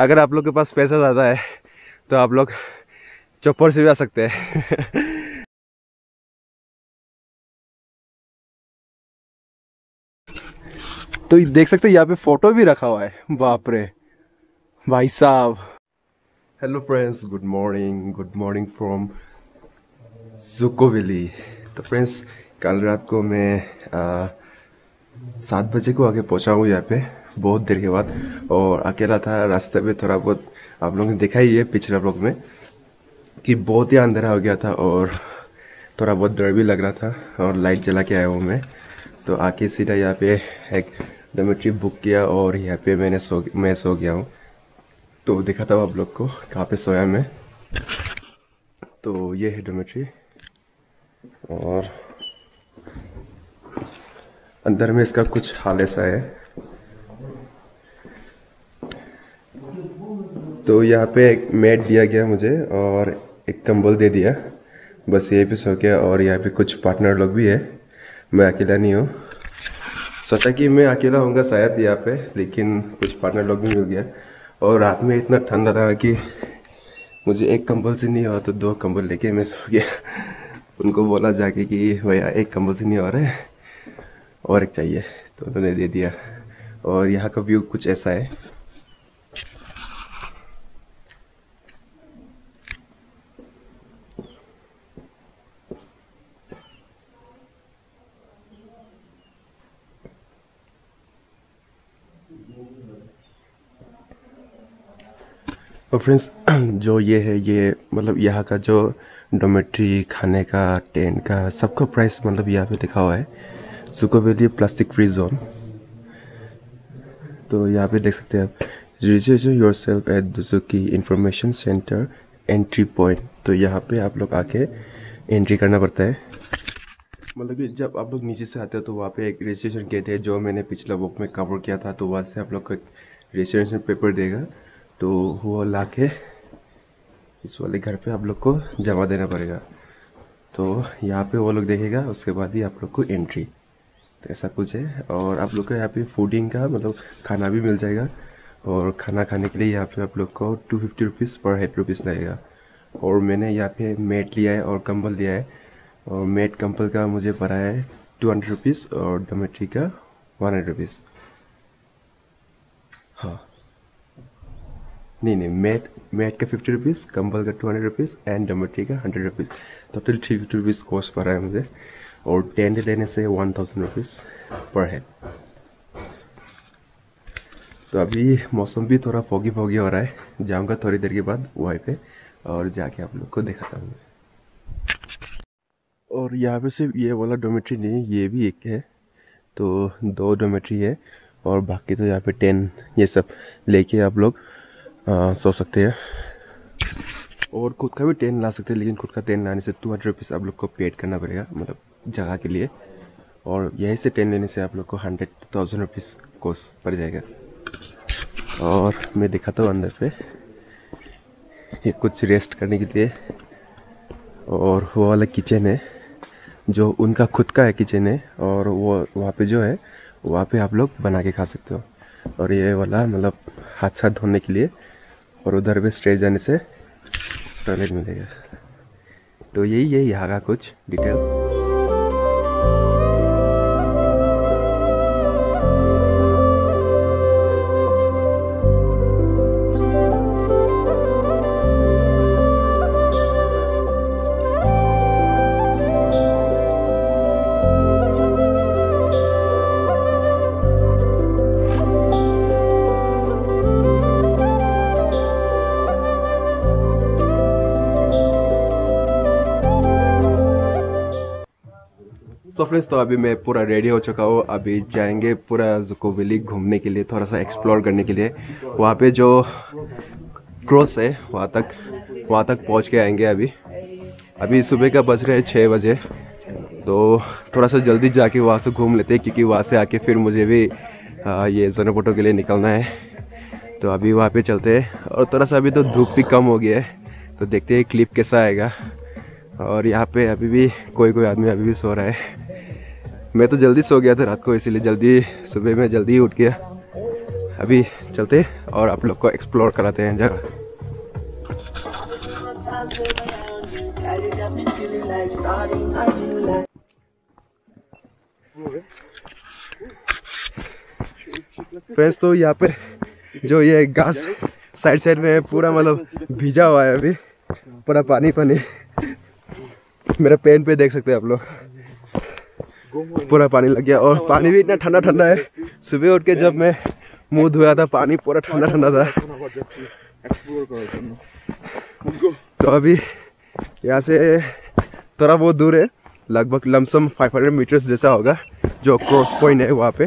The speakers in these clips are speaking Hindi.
अगर आप लोग के पास पैसा ज़्यादा है तो आप लोग चौपर से भी आ सकते हैं। तो देख सकते हैं, यहाँ पे फ़ोटो भी रखा हुआ है। बाप रे। भाई साहब। Hello friends good morning good morning from Dzukou valley तो फ्रेंड्स कल रात को मैं सात बजे को आगे पहुँचा हूँ यहाँ पे। बहुत देर के बाद, और अकेला था, रास्ते में थोड़ा बहुत आप लोगों ने देखा ही है पिछले ब्लॉग में, कि बहुत ही अंधेरा हो गया था और थोड़ा बहुत डर भी लग रहा था, और लाइट जला के आया हूँ मैं। तो आके सीधा यहाँ पे एक डोमेट्री बुक किया और यहाँ पे मैंने सो, मैं सो गया हूँ। तो दिखा था आप लोग को कहाँ पे सोया मैं। तो ये है डोमेट्री और अंदर में इसका कुछ हाल ऐसा है। तो यहाँ पे एक मैट दिया गया मुझे और एक कंबल दे दिया। बस ये भी सो गया और यहाँ पे कुछ पार्टनर लोग भी है। मैं अकेला नहीं हूँ। सोचा कि मैं अकेला होऊँगा शायद यहाँ पे, लेकिन कुछ पार्टनर लोग भी मिल गया। और रात में इतना ठंडा था कि मुझे एक कंबल से नहीं हुआ तो दो कंबल लेके मैं सो गया। उनको बोला जाके कि, भैया, एक कंबल से नहीं हो रहा है, और एक चाहिए। तो उन्होंने दे दिया। और यहाँ का व्यू कुछ ऐसा है। फ्रेंड्स जो ये है, ये मतलब यहाँ का जो डोमेट्री खाने का टेंट का, सबका प्राइस मतलब यहाँ पे लिखा हुआ है सुको वैली प्लास्टिक फ्री जोन तो यहाँ पे देख सकते हैं आप register yourself at Dzukou information centre entry point तो यहाँ पे आप लोग आके एंट्री करना पड़ता है। मतलब कि जब आप लोग नीचे से आते हो तो वहाँ पे एक रजिस्ट्रेशन गेट है, जो मैंने पिछला बुक में कवर किया था तो वहाँ से आप लोग को रजिस्ट्रेशन पेपर देगा। तो वो ला के इस वाले घर पे आप लोग को जमा देना पड़ेगा। तो यहाँ पे वो लोग देखेगा, उसके बाद ही आप लोग को एंट्री तो ऐसा कुछ है। और आप लोग को यहाँ पे फूडिंग का मतलब खाना भी मिल जाएगा। और खाना खाने के लिए यहाँ पे आप लोग को two fifty rupees per head rupees लगेगा। और मैंने यहाँ पे मेट लिया है और कंबल लिया है। और मेट कंबल का मुझे पड़ा है टू हंड्रेड रुपीज़ और डोमेट्री का वन हंड्रेड रुपीज़ हाँ। नहीं नहीं मैट मैट का फिफ्टी रुपीज़ कंबल का two hundred rupees and dormitory का hundred rupees total three fifty rupees cost पड़ रहा है मुझे, और टेंट लेने से one thousand rupees per head तो अभी मौसम भी थोड़ा फोगी फोगी हो रहा है। जाऊँगा थोड़ी देर के बाद वहीं पे, और जाके आप लोग को दिखाता हूँ। और यहाँ पे सिर्फ़ ये वाला डोमेट्री नहीं, ये भी एक है। तो दो डोमेट्री है, और बाकी तो यहाँ पे टेन ये सब लेके आप लोग सो सकते हैं। और खुद का भी टेन ला सकते हैं, लेकिन खुद का टेन लाने से टू हंड्रेड रुपीज़ आप लोग को पेड करना पड़ेगा मतलब जगह के लिए। और यहीं से टेन लेने से आप लोग को हंड्रेड थाउज़ेंड रुपीज़ कोर्स पड़ जाएगा। और मैं दिखाता हूँ अंदर पे ये कुछ रेस्ट करने के लिए। और वो वाला किचन है, जो उनका खुद का है किचन है, और वो वहाँ पे जो है, वहाँ पे आप लोग बना के खा सकते हो। और ये वाला मतलब हाथ साथ धोने के लिए और उधर भी स्ट्रेट जाने से टॉयलेट मिलेगा। तो यही है यहाँ का कुछ डिटेल्स फ्रेंड्स तो अभी मैं पूरा रेडी हो चुका हूँ। अभी जाएँगे पूरा जुको वैली घूमने के लिए थोड़ा सा एक्सप्लोर करने के लिए। वहाँ पे जो क्रॉस है वहाँ तक वहाँ तक पहुँच के आएँगे अभी। अभी सुबह का बज रहे हैं छः बजे तो थोड़ा सा जल्दी जाके वहाँ से घूम लेते हैं क्योंकि वहाँ से आके फिर मुझे भी आ, ये जोनोपोटो के लिए निकलना है। तो अभी वहाँ पे चलते हैं और थोड़ा सा अभी तो धूप भी कम हो गया है तो देखते हैं क्लिप कैसा आएगा। और यहाँ पे अभी भी कोई कोई आदमी अभी भी सो रहा है। मैं तो जल्दी सो गया था रात को, इसीलिए जल्दी, सुबह में जल्दी उठ गया। अभी चलते और आप लोग को एक्सप्लोर कराते हैं जगह। फ्रेंड्स तो यहाँ पे जो ये घास साइड साइड में पूरा मतलब भीजा हुआ है अभी। पूरा पानी पानी मेरा पेन पे देख सकते हैं आप लोग। पूरा पानी लग गया और पानी भी इतना ठंडा ठंडा है। सुबह उठ के जब मैं मुँह धोया था, पानी पूरा ठंडा ठंडा था। तो अभी यहाँ से थोड़ा बहुत दूर है, लगभग लमसम 500 मीटर्स जैसा होगा, जो क्रॉस पॉइंट है वहाँ पे।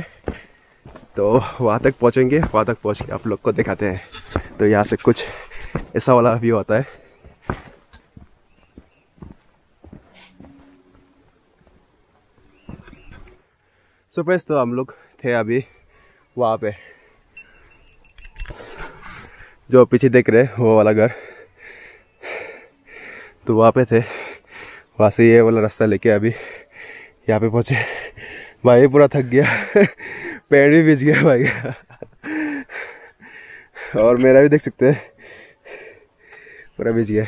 तो वहाँ तक पहुँचेंगे, वहाँ तक पहुँच के आप लोग को दिखाते हैं। तो यहाँ से कुछ ऐसा वाला व्यू आता है। सुपेश तो हम लोग थे अभी, वहाँ पे। जो पीछे देख रहे वो वाला घर। तो वहाँ पे थे। वहाँ से ये वाला रास्ता लेके अभी यहाँ पे पहुँचे। भाई, पूरा थक गया। पेड़ भी बिछ गया भाई। और मेरा भी देख सकते हैं। पूरा बिछ गया।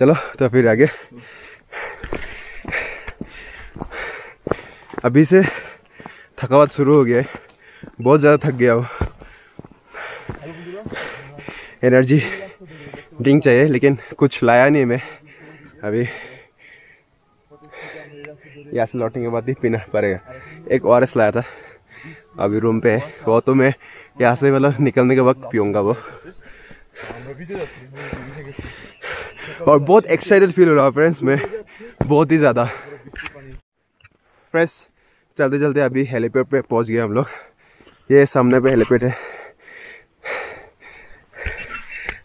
चलो तो फिर आगे। अभी से थकावट शुरू हो गया है। बहुत ज़्यादा थक गया हूँ। एनर्जी ड्रिंक चाहिए, लेकिन कुछ लाया नहीं मैं। अभी यहाँ से लौटने के बाद ही पीना पड़ेगा। एक और लाया था। अभी रूम पे है। वो तो मैं यहाँ से मतलब निकलने के वक्त पीऊँगा वो। और बहुत एक्साइटेड फील हो रहा है फ्रेंड्स में। बहुत ही ज़्यादा। फ्रेंड्स चलते चलते अभी हेलीपैड पे पहुँच गए हम लोग। ये सामने पे हेलीपैड है।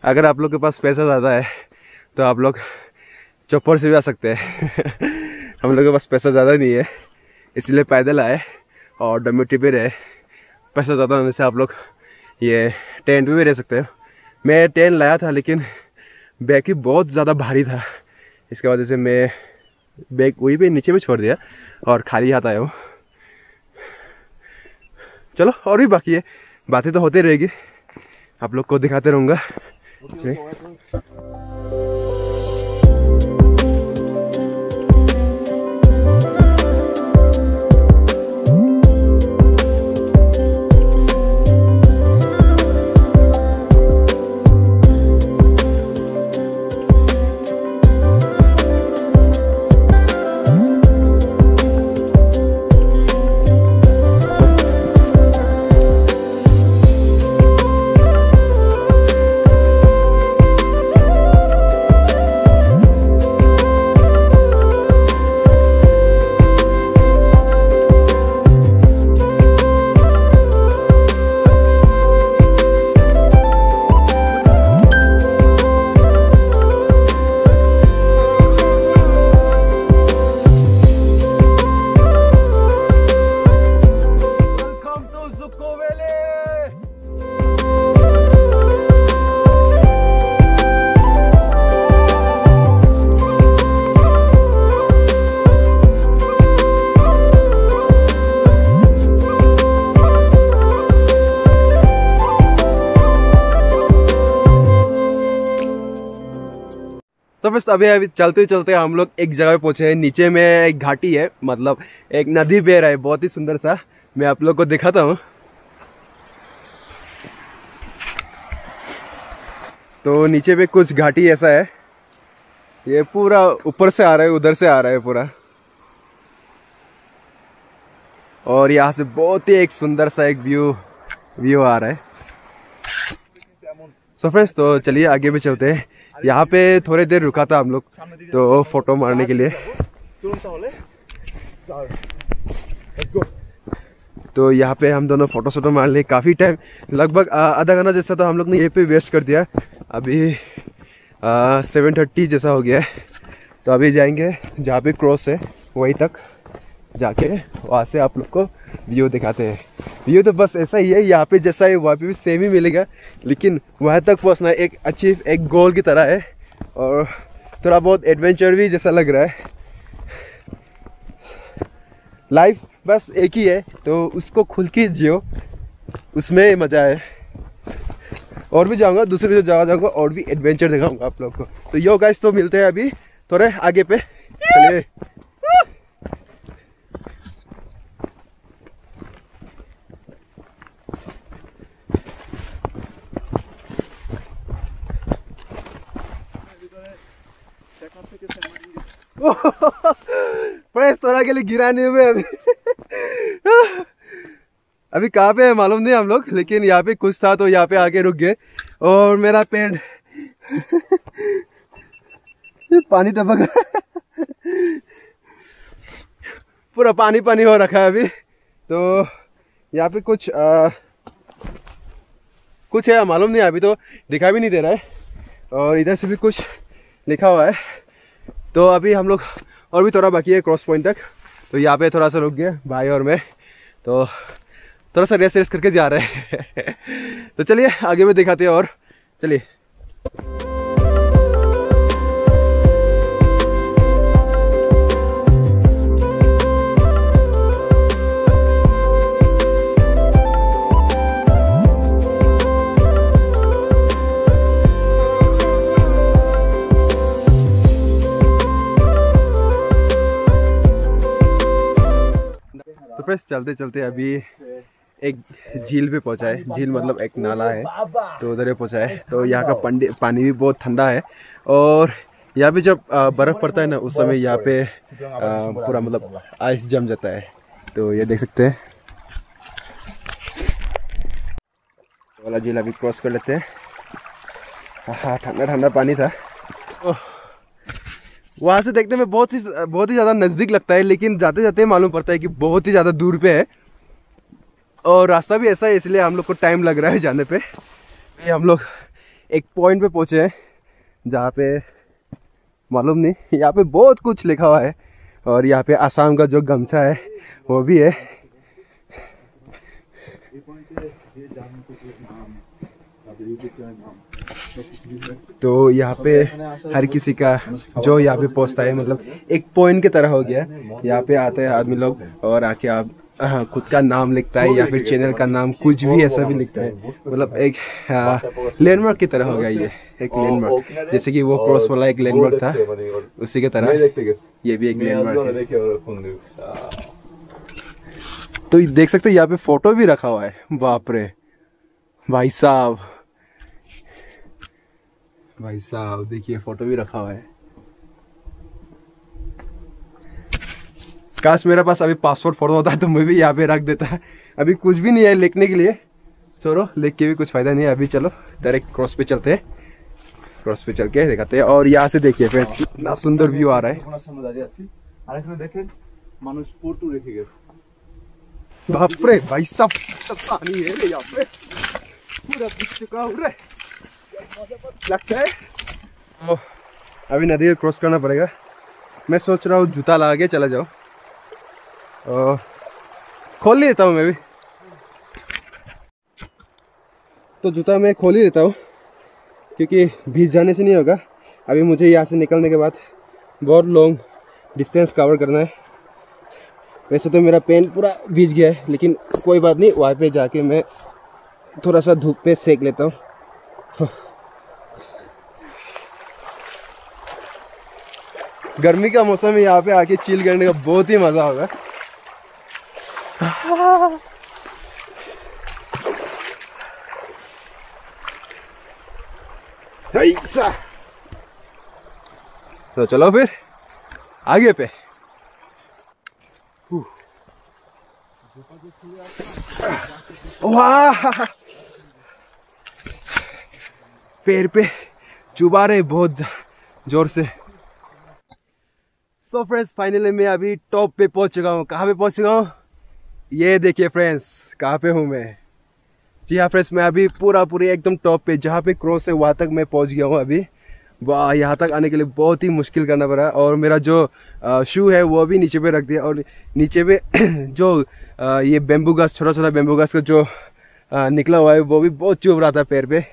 अगर आप लोग के पास पैसा ज़्यादा है तो आप लोग चौपर से भी आ सकते हैं। हम लोग के पास पैसा ज़्यादा नहीं है, इसलिए पैदल आए और डोमेट्री पे रहे। पैसा ज़्यादा होने से आप लोग ये टेंट पे भी रह सकते हो। मैं टेंट लाया था, लेकिन बैग ही बहुत ज़्यादा भारी था। इसके वजह से मैं बैग वही पे नीचे भी छोड़ दिया और खाली हाथ आया हूँ। चलो और भी बाकी है। बातें तो होती रहेगी। आप लोग को दिखाते रहूँगा। तो बस अभी अभी चलते चलते हम लोग एक जगह पे पहुँचे हैं। नीचे में एक घाटी है मतलब एक नदी बह रहा है, बहुत ही सुंदर सा। मैं आप लोग को दिखाता हूँ। तो नीचे पे कुछ घाटी ऐसा है। ये पूरा ऊपर से आ रहा है, उधर से आ रहा है पूरा। और यहाँ से बहुत ही एक सुंदर सा एक व्यू व्यू आ रहा है। सो फ्रेंड्स तो चलिए आगे भी चलते हैं। यहाँ पे थोड़ी देर रुका था हम लोग तो फ़ोटो मारने के लिए। तो यहाँ पे हम दोनों फ़ोटो शोटो मार लिए, काफ़ी टाइम लगभग आधा घंटा जैसा तो हम लोग ने ये पे वेस्ट कर दिया। अभी सेवन थर्टी जैसा हो गया है। तो अभी जाएँगे, जहाँ पे क्रॉस है, वहीं तक जाके, वहाँ से आप लोग को व्यू दिखाते हैं। व्यू तो बस ऐसा ही है, यहाँ पे जैसा है, वहाँ पे भी सेम ही मिलेगा। लेकिन वहाँ तक पहुँचना एक अच्छी एक गोल की तरह है। और थोड़ा बहुत एडवेंचर भी जैसा लग रहा है। लाइफ बस एक ही है तो उसको खुल के जियो। उसमें मज़ा है। और भी जाऊँगा, दूसरी जगह जाऊँगा, और भी एडवेंचर दिखाऊँगा आप लोग को। तो यो गाइस तो मिलते हैं अभी। थोड़े आगे पे। चलिए। फ्रेश तोरा के लिए गिराने में अभी। अभी कहाँ पे है मालूम नहीं हम लोग लेकिन यहाँ पे कुछ था तो यहाँ पे आके रुक गए। और मेरा पेड़। पानी टपक रहा पूरा पानी पानी हो रखा है अभी। तो यहाँ पे कुछ आ, कुछ है मालूम नहीं अभी तो दिखा भी नहीं दे रहा है। और इधर से भी कुछ लिखा हुआ है। तो अभी हम लोग और भी थोड़ा बाकी है क्रॉस पॉइंट तक। तो यहाँ पे थोड़ा सा रुक गए भाई और मैं। तो थोड़ा सा रेस रेस करके जा रहे हैं। तो चलिए, आगे भी दिखाते हैं और, चलिए। फ्रेंड्स चलते चलते अभी एक झील पे पहुँचा है। झील मतलब एक नाला है तो उधर पहुँचा है। तो यहाँ का पानी भी बहुत ठंडा है। और यहाँ पे जब बर्फ़ पड़ता है ना, उस समय यहाँ पे पूरा मतलब आइस जम जाता है। तो ये देख सकते हैं। वाला झील अभी क्रॉस कर लेते हैं। हाँ ठंडा ठंडा पानी था। वहाँ से देखने में बहुत ही बहुत ही ज़्यादा नज़दीक लगता है, लेकिन जाते जाते मालूम पड़ता है कि बहुत ही ज़्यादा दूर पे है। और रास्ता भी ऐसा है, इसलिए हम लोग को टाइम लग रहा है जाने पे। ये हम लोग एक पॉइंट पे पहुँचे हैं, जहाँ पे मालूम नहीं, यहाँ पे बहुत कुछ लिखा हुआ है। और यहाँ पे आसाम का जो गमछा है, वो भी है। तो यहाँ पे हर किसी का जो यहाँ पे पहुँचता है मतलब एक पॉइंट की तरह हो गया यहाँ पे आते हैं आदमी लोग और आके आप खुद का नाम लिखता है या फिर चैनल का नाम कुछ भी ऐसा भी लिखता है। मतलब एक लैंडमार्क की तरह हो गया ये, एक लैंडमार्क जैसे कि वो क्रॉस वाला एक लैंडमार्क था, उसी की तरह। ये भी एक लैंडमार्क है। तो देख सकते हैं, यहाँ पे फ़ोटो भी रखा हुआ है। बाप रे, भाई साहब। भाई साहब देखिए फ़ोटो भी रखा हुआ है। काश मेरे पास अभी पासपोर्ट फ़ोटो होता तो मैं भी यहाँ पे रख देता। है अभी कुछ भी नहीं है लिखने के लिए। छोड़ो लिख के भी कुछ फ़ायदा नहीं है। अभी चलो डायरेक्ट क्रॉस पे चलते हैं। क्रॉस पे चल के दिखाते हैं। और यहाँ से देखिए फ्रेंड्स कितना सुंदर व्यू आ रहा है। बापरे भाई सब पानी है यहाँ पे। पूरा चुका है लगता है। तो अभी नदी को क्रॉस करना पड़ेगा। मैं सोच रहा हूँ जूता लगा के चला जाओ और खोल ही लेता हूँ मैं भी। तो जूता मैं खोल ही लेता हूँ, क्योंकि भीज जाने से नहीं होगा। अभी मुझे यहाँ से निकलने के बाद बहुत लॉन्ग डिस्टेंस कवर करना है। वैसे तो मेरा पेन पूरा भीज गया है, लेकिन कोई बात नहीं, वहाँ पे जाके मैं थोड़ा सा धूप पे सेक लेता हूँ। गर्मी का मौसम है, यहाँ पे आके चिल करने का बहुत ही मज़ा होगा। तो चलो फिर, आगे पे। वाह। पैर पे चुबा रहे बहुत ज़ोर से। सो फ्रेंड्स फाइनली मैं अभी टॉप पे पहुँच चुका हूँ। कहाँ पे पहुँच चुका हूँ? ये देखिए फ्रेंड्स कहाँ पे हूँ मैं? जी हाँ फ्रेंड्स मैं अभी पूरा पूरी एकदम टॉप पे, जहाँ पे क्रॉस है वहाँ तक मैं पहुँच गया हूँ अभी। वाह, यहाँ तक आने के लिए बहुत ही मुश्किल करना पड़ा और मेरा जो शू है, वो भी नीचे पे रख दिया। और नीचे पे जो ये बेम्बू घास छोटा छोटा बेम्बू घास का जो निकला हुआ है, वो भी बहुत चुभ रहा था पैर पे।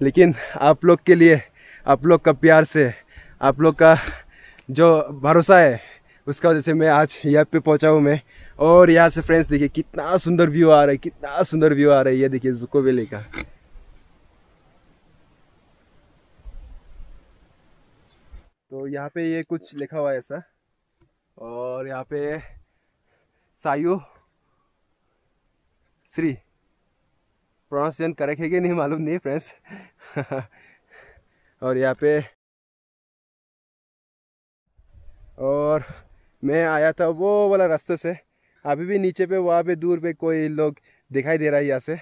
लेकिन आप लोग के लिए, आप लोग का प्यार से, आप लोग का जो भरोसा है, उसका वजह से मैं आज यहाँ पे पहुँचा हूँ मैं। और यहाँ से फ्रेंड्स देखिए, कितना सुंदर व्यू आ रहा है, कितना सुंदर व्यू आ रहा है, ये देखिए जुको वेली का। तो यहाँ पे ये कुछ लिखा हुआ है ऐसा। और यहाँ पे सायु, श्री। प्रोनाउंसिएशन करेक्ट है कि नहीं मालूम? नहीं फ्रेंड्स और यहाँ पे और मैं आया था वो वाला रास्ते से। अभी भी नीचे पे, वहाँ पे दूर पे कोई लोग दिखाई दे रहा है यहाँ से।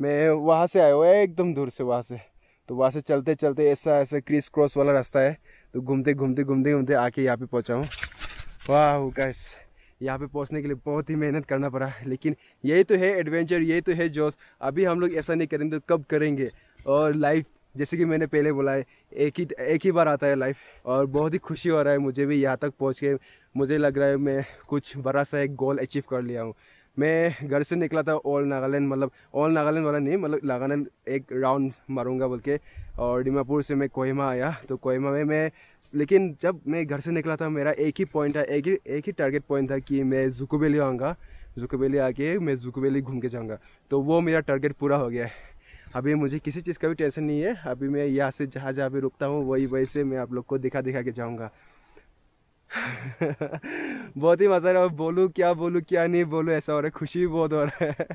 मैं वहाँ से आया हुआ एकदम दूर से वहाँ से। तो वहाँ से चलते चलते ऐसा ऐसा क्रिस क्रॉस वाला रास्ता है। तो घूमते घूमते घूमते घूमते आके यहाँ पे पहुँचा हूँ। वाह गैस यहाँ पे पहुँचने के लिए बहुत ही मेहनत करना पड़ा। लेकिन यही तो है एडवेंचर यही तो है जोश। अभी हम लोग ऐसा नहीं करेंगे तो कब करेंगे? और लाइफ जैसे कि मैंने पहले बोला है, एक ही एक ही बार आता है लाइफ और बहुत ही खुशी हो रहा है मुझे भी यहाँ तक पहुँच के। मुझे लग रहा है मैं कुछ बड़ा सा एक गोल अचीव कर लिया हूँ। मैं घर से निकला था ऑल नागालैंड मतलब ऑल नागालैंड वाला नहीं मतलब नागालैंड एक राउंड मारूँगा बोल के और डिमापुर से मैं कोहिमा आया। तो कोहिमा में मैं, लेकिन जब मैं घर से निकला था, मेरा एक ही पॉइंट था, एक ही एक ही टारगेट पॉइंट था कि मैं जुकोबेली आऊँगा। जुकोबेली आके मैं जुकोबेली घूम के जाऊँगा। तो वो मेरा टारगेट पूरा हो गया है। अभी मुझे किसी चीज़ का भी टेंशन नहीं है। अभी मैं यहाँ से जहाँ जहाँ भी रुकता हूँ, वही वही से मैं आप लोग को दिखा दिखा के जाऊँगा। बहुत ही मज़ा आ रहा है। बोलूँ क्या बोलूँ, क्या नहीं बोलूँ, ऐसा हो रहा है। खुशी भी बहुत हो रहा है।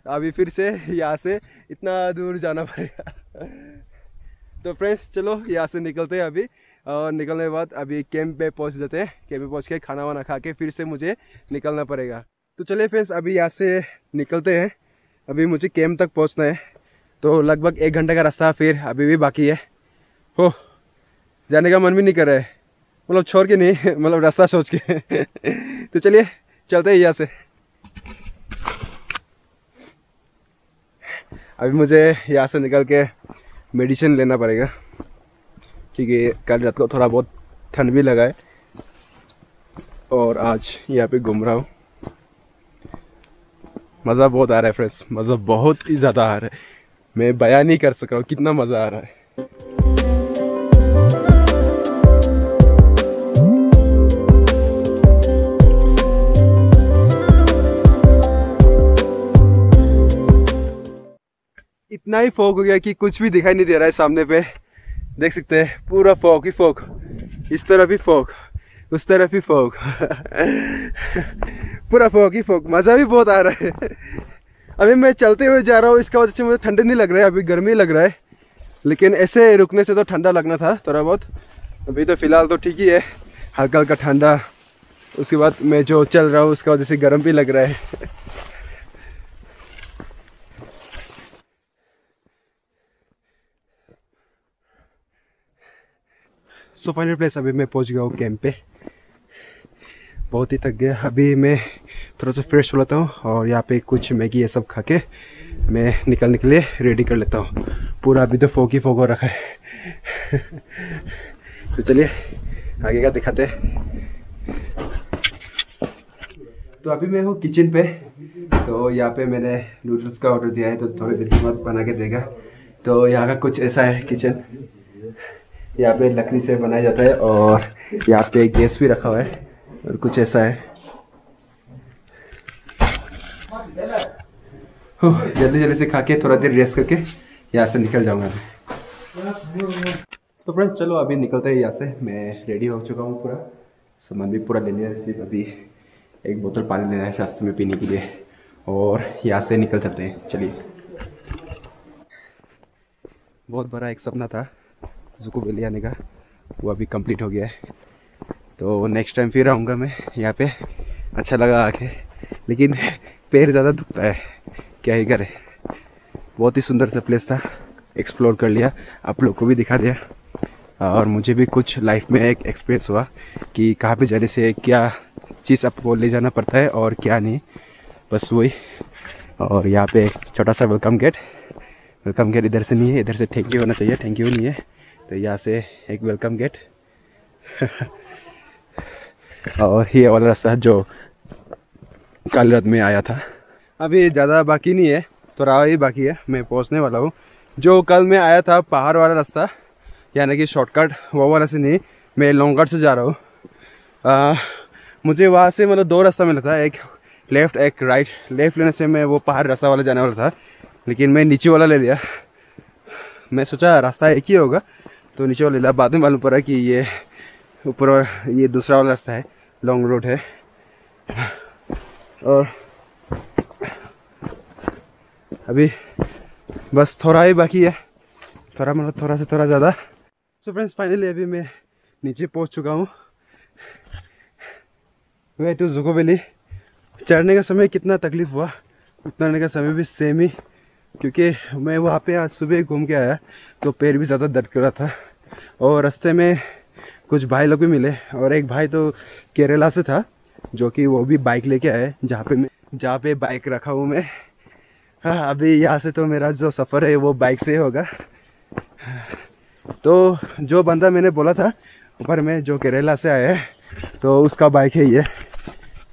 अभी फिर से यहाँ से इतना दूर जाना पड़ेगा। तो फ्रेंड्स, चलो यहाँ से निकलते हैं अभी। और निकलने के बाद अभी कैंप पे पहुँच जाते हैं। कैंप पे पहुँच के खाना वाना खा के फिर से मुझे निकलना पड़ेगा। तो चलिए फ्रेंड्स, अभी यहाँ से निकलते हैं। अभी मुझे कैंप तक पहुँचना है। तो लगभग एक घंटे का रास्ता फिर अभी भी बाकी है। हो, जाने का मन भी नहीं कर रहा है। मतलब छोड़ के नहीं मतलब रास्ता सोच के। तो चलिए, चलते हैं यहाँ से। अभी मुझे यहाँ से निकल के मेडिसिन लेना पड़ेगा। क्योंकि कल रात को थोड़ा बहुत ठंड भी लगा है। और आज यहाँ पे घूम रहा हूँ। मज़ा बहुत आ रहा है फ्रेंड्स, मज़ा बहुत ही ज़्यादा आ रहा है। मैं बयान नहीं कर सक रहा हूँ, कितना मज़ा आ रहा है। इतना ही फोक हो गया कि कुछ भी दिखाई नहीं दे रहा है सामने पे। देख सकते हैं, पूरा फोक ही फोक। इस तरफ़ भी फोक, उस तरफ़ ही फोक। पूरा फोक ही फोक, मज़ा भी बहुत आ रहा है। अभी मैं चलते हुए जा रहा हूँ, इसका वजह से मुझे ठंडे नहीं लग रहा है, अभी गर्मी लग रहा है। लेकिन ऐसे रुकने से तो ठंडा लगना था थोड़ा बहुत। अभी तो फ़िलहाल तो ठीक ही है, हल्का हल्का ठंडा। उसके बाद मैं जो चल रहा हूँ, उसका वजह से गर्म भी लग रहा है। सो फाइनल प्लेस अभी मैं पहुँच गया हूँ कैंप पे। बहुत ही थक गया। अभी मैं थोड़ा सा फ्रेश हो लेता हूँ और यहाँ पे कुछ मैगी ये सब खा के मैं निकलने के लिए रेडी कर लेता हूँ। पूरा अभी तो फोक ही फोक हो रखा है। तो चलिए, आगे का दिखाते तो अभी मैं हूँ किचन पे तो यहाँ पे मैंने नूडल्स का ऑर्डर दिया है तो थोड़ी देर के बाद बना के देगा। तो यहाँ का कुछ ऐसा है किचन। यहाँ पे लकड़ी से बनाया जाता है और यहाँ पे गैस भी रखा हुआ है और कुछ ऐसा है। जल्दी जल्दी से खा के थोड़ा देर रेस्ट करके यहाँ से निकल जाऊँगा तो फ्रेंड्स चलो, अभी निकलते हैं यहाँ से। मैं रेडी हो चुका हूँ पूरा। सामान भी पूरा ले लिया सिर्फ़ अभी एक बोतल पानी लेना है रास्ते में पीने के लिए। और यहाँ से निकल जाते हैं। चलिए। बहुत बड़ा एक सपना था जुको वैली आने का। वो अभी कंप्लीट हो गया है। तो नेक्स्ट टाइम फिर आऊँगा मैं यहाँ पे। अच्छा लगा आके। लेकिन पैर ज़्यादा दुखता है। क्या ही करे बहुत ही सुंदर सा प्लेस था। एक्सप्लोर कर लिया। आप लोग को भी दिखा दिया। और मुझे भी कुछ लाइफ में एक एक्सपीरियंस हुआ कि कहाँ पे जाने से क्या चीज़ आपको ले जाना पड़ता है और क्या नहीं। बस वही। और यहाँ पे एक छोटा सा वेलकम गेट वेलकम गेट इधर से नहीं है। इधर से थैंक यू होना चाहिए। थैंक यू नहीं है। तो यहाँ से एक वेलकम गेट और ये वाला रास्ता जो कल रात में आया था। अभी ज़्यादा बाकी नहीं है थोड़ा ही बाकी है, मैं पहुँचने वाला हूँ। जो कल मैं आया था पहाड़ वाला रास्ता, यानी कि शॉर्टकट वो वाला से नहीं, मैं लॉन्ग कट से जा रहा हूँ। मुझे वहाँ से मतलब दो रास्ता मिला था, एक लेफ़्ट एक राइट लेफ़्ट लेने से मैं वो पहाड़ रास्ता वाला जाने वाला था, लेकिन मैं नीचे वाला ले लिया। मैं सोचा रास्ता एक ही होगा तो नीचे वाला ले लिया। बाद में मालूम पड़ा कि ये ऊपर, ये दूसरा वाला रास्ता है लॉन्ग रोड है। और अभी बस थोड़ा ही बाकी है। थोड़ा मतलब थोड़ा से थोड़ा ज़्यादा। सो फ्रेंड्स फाइनली अभी मैं नीचे पहुँच चुका हूँ। वे टू जुको वैली चढ़ने का समय कितना तकलीफ़ हुआ, उतरने का समय भी सेम ही। क्योंकि मैं वहाँ पे आज सुबह घूम के आया तो पैर भी ज़्यादा दर्द कर रहा था। और रास्ते में कुछ भाई लोग भी मिले, और एक भाई तो केरला से था, जो कि वो भी बाइक लेके आए जहाँ पे मैं जहाँ पे बाइक रखा हूँ मैं। हाँ अभी यहाँ से तो मेरा जो सफ़र है वो बाइक से होगा। तो जो बंदा मैंने बोला था, ऊपर में जो केरला से आया है तो उसका बाइक है ये।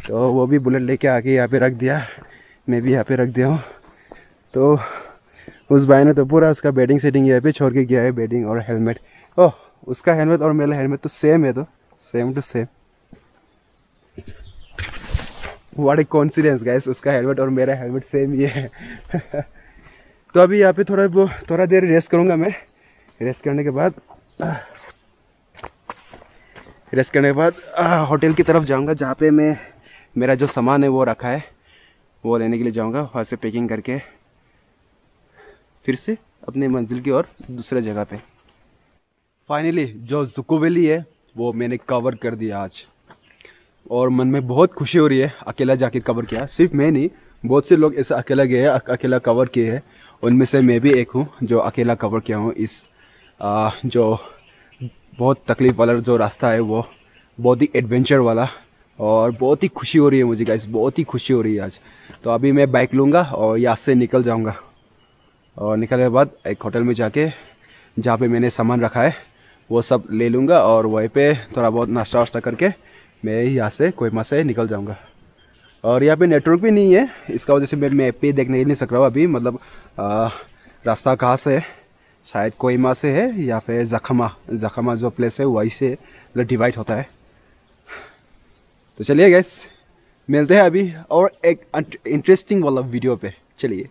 तो वो भी बुलेट लेके आके यहाँ पे रख दिया। मैं भी यहाँ पे रख दिया हूँ। तो उस भाई ने तो पूरा उसका बेडिंग सेटिंग यहाँ पे छोड़ के गया है बेडिंग और हेलमेट ओह, उसका हेलमेट और मेरा हेलमेट तो सेम है तो। Same to same what a coincidence guess उसका हेलमेट और मेरा हेलमेट सेम ये है। तो अभी यहाँ पे थोड़ा वो, थोड़ा देर रेस्ट करूँगा मैं। रेस्ट करने के बाद रेस्ट करने के बाद होटल की तरफ़ जाऊँगा, जहाँ पे मैं, मेरा जो सामान है वो रखा है, वो लेने के लिए जाऊँगा, वहाँ से पैकिंग करके। फिर से अपनी मंजिल की ओर, दूसरे जगह पे। फाइनली जो जुको वैली है, वो मैंने कवर कर दिया आज। और मन में बहुत खुशी हो रही है अकेला जाके कवर किया। सिर्फ़ मैं नहीं बहुत से लोग ऐसा अकेला गए अकेला कवर किए हैं। उनमें से मैं भी एक हूँ जो अकेला कवर किया हूँ। इस आ, जो बहुत तकलीफ़ वाला जो रास्ता है वो बहुत ही एडवेंचर वाला और बहुत ही खुशी हो रही है मुझे गाइस बहुत ही खुशी हो रही है आज। तो अभी मैं बाइक लूँगा और यहाँ से निकल जाऊँगा। और निकलने के बाद एक होटल में जाके जहाँ पे मैंने सामान रखा है वो सब ले लूँगा और वहीं पे थोड़ा बहुत नाश्ता वाश्ता करके मैं यहाँ से कोयमा से निकल जाऊँगा। और यहाँ पे नेटवर्क भी नहीं है। इसका वजह से मैं मैप पे देखने नहीं सक रहा हूँ अभी। मतलब आ, रास्ता कहाँ से है? शायद कोयमा से है या फिर जखमा। जखमा जो प्लेस है वहीं से मतलब डिवाइड होता है। तो चलिए गैस मिलते हैं अभी और एक इंटरेस्टिंग वाला वीडियो पे। चलिए।